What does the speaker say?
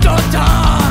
Don't die